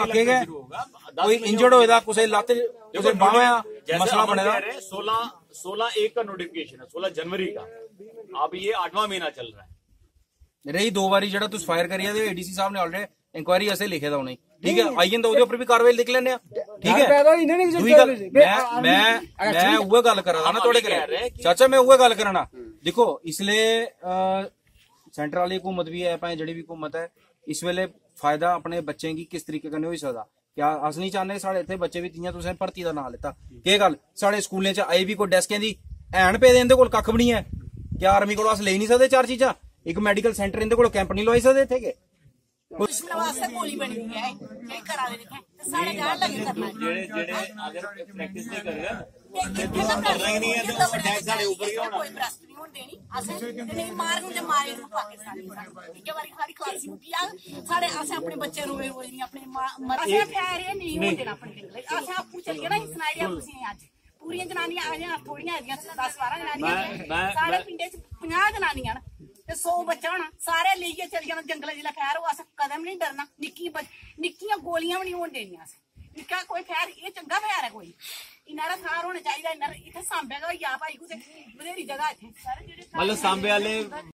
आगे गए कोई इंजर्ड होएगा लाते कुछ मसला बनेगा। सोलह सोलह एक का नोटिफिकेशन है सोलह जनवरी का। अब ये आठवां महीना चल रहा है। रही दो बारी जरा फायर करिए तो एडीसी साहब ने ऑलरेडी इंक्वायरी ऐसे लिखे था उन्हें। ठीक है आइए तो उपर भी कार्रवाई लिख लेने। ठीक है? मैं मैं मैं गल करा ना थोड़े चाचा मैं उहे करा ना देखो इसलिए ਕਰੇ ਚਾਚਾ ਮੈਂ ਉਹ ਗੱਲ ਕਰਨਾ ਦੇਖੋ ਇਸ ਲਈ सेंटर वाली हुकूमत भी है भाई जड़ी भी हुकूमत है इस वेले फायदा अपने बच्चे की किस तरीके कन्नै होई सकदा क्या अस नहीं चाहने साढ़े इत्थे बच्चे भी जियां तुसें भर्ती दा नां लेता केह् गल्ल साढ़े स्कूलें च अजें भी कोई डेस्कें दी हैन पेदे इंदे कोल कक्ख भी नहीं है क्या आर्मी कोल अस लेई नहीं सकदे चार चीजां एक मेडिकल सेंटर इंदे कोल कैंप नहीं लोआई सकदे इत्थे के दुश्मन वास्ते गोली बनी हुई है ये करा दे दिखे ते साढ़े जान लगे करना जेड़े जेड़े अगर प्रैक्टिस असें मारन ते मारे पाकिस्तानी इ'यै बारी दस बारां जनानियाँ साढ़े पिंडे सौ बच्चा होना। सारे लेइयै चली जाना जंगलै जिल्लै खैर होग अस कदें डरना। निक्की निक्कियाँ गोलियाँ भी नहीं होन देनियाँ कोई खैर ये चंगा फैर है कोई। ਇਹਨਾਂ ਦਾ ਥਾਰ ਹੋਣਾ ਚਾਹੀਦਾ ਇਹਨਾਂ ਇੱਥੇ ਸਾਂਭੇ ਦਾ ਹੋਈ ਆ ਭਾਈ ਕੁਤੇ ਬਥੇਰੀ ਜਗ੍ਹਾ ਇੱਥੇ। ਮਤਲਬ ਸਾਂਬੇ ਵਾਲੇ